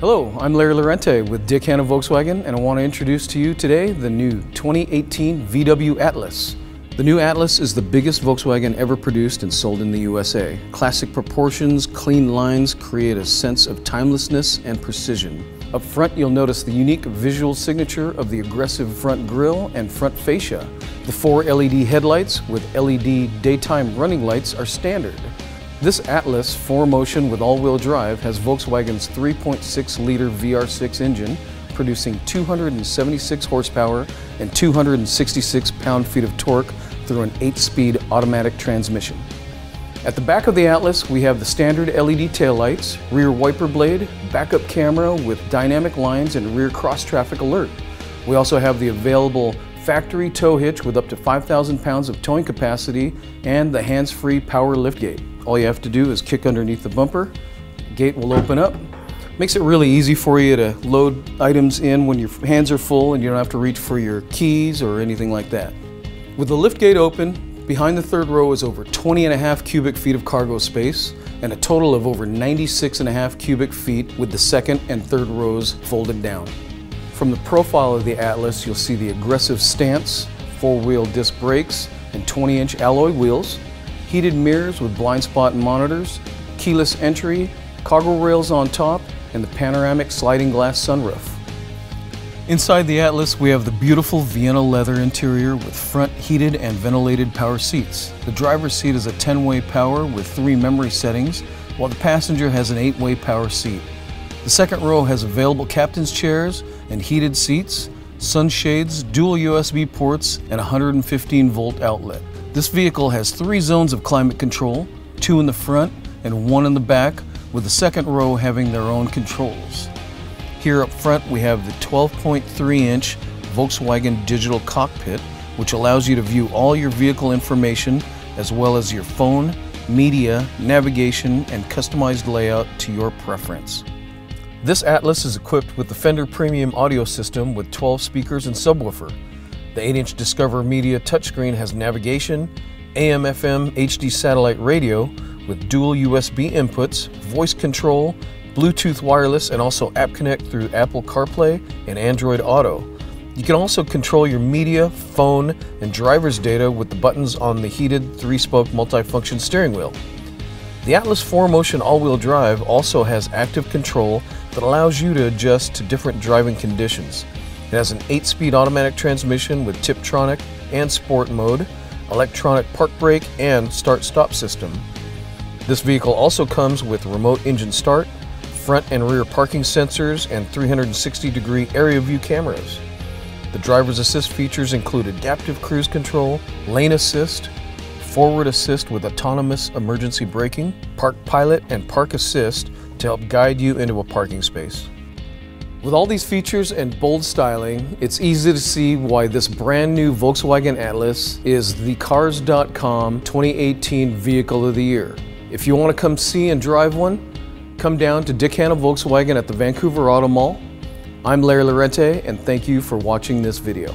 Hello, I'm Larry Lorente with Dick Hannah Volkswagen and I want to introduce to you today the new 2018 VW Atlas. The new Atlas is the biggest Volkswagen ever produced and sold in the USA. Classic proportions, clean lines create a sense of timelessness and precision. Up front, you'll notice the unique visual signature of the aggressive front grille and front fascia. The four LED headlights with LED daytime running lights are standard. This Atlas 4Motion with all-wheel drive has Volkswagen's 3.6-liter VR6 engine, producing 276 horsepower and 266 pound-feet of torque through an 8-speed automatic transmission. At the back of the Atlas, we have the standard LED taillights, rear wiper blade, backup camera with dynamic lines and rear cross-traffic alert. We also have the available factory tow hitch with up to 5,000 pounds of towing capacity and the hands-free power liftgate. All you have to do is kick underneath the bumper, gate will open up. Makes it really easy for you to load items in when your hands are full and you don't have to reach for your keys or anything like that. With the liftgate open, behind the third row is over 20 and a half cubic feet of cargo space and a total of over 96 and a half cubic feet with the second and third rows folded down. From the profile of the Atlas, you'll see the aggressive stance, four-wheel disc brakes, and 20-inch alloy wheels, heated mirrors with blind spot monitors, keyless entry, cargo rails on top, and the panoramic sliding glass sunroof. Inside the Atlas, we have the beautiful Vienna leather interior with front heated and ventilated power seats. The driver's seat is a 10-way power with three memory settings, while the passenger has an 8-way power seat. The second row has available captain's chairs and heated seats, sunshades, dual USB ports, and a 115 volt outlet. This vehicle has three zones of climate control, two in the front and one in the back, with the second row having their own controls. Here up front we have the 12.3 inch Volkswagen digital cockpit, which allows you to view all your vehicle information as well as your phone, media, navigation, and customized layout to your preference. This Atlas is equipped with the Fender Premium audio system with 12 speakers and subwoofer. The 8-inch Discover Media touchscreen has navigation, AM FM HD satellite radio with dual USB inputs, voice control, Bluetooth wireless, and also App Connect through Apple CarPlay and Android Auto. You can also control your media, phone, and driver's data with the buttons on the heated three-spoke multifunction steering wheel. The Atlas 4Motion all-wheel drive also has active control that allows you to adjust to different driving conditions. It has an 8-speed automatic transmission with Tiptronic and Sport mode, electronic park brake, and start-stop system. This vehicle also comes with remote engine start, front and rear parking sensors, and 360-degree area view cameras. The driver's assist features include adaptive cruise control, lane assist, forward assist with autonomous emergency braking, park pilot, and park assist to help guide you into a parking space. With all these features and bold styling, it's easy to see why this brand new Volkswagen Atlas is the Cars.com 2018 Vehicle of the Year. If you want to come see and drive one, come down to Dick Hannah Volkswagen at the Vancouver Auto Mall. I'm Larry Lorente and thank you for watching this video.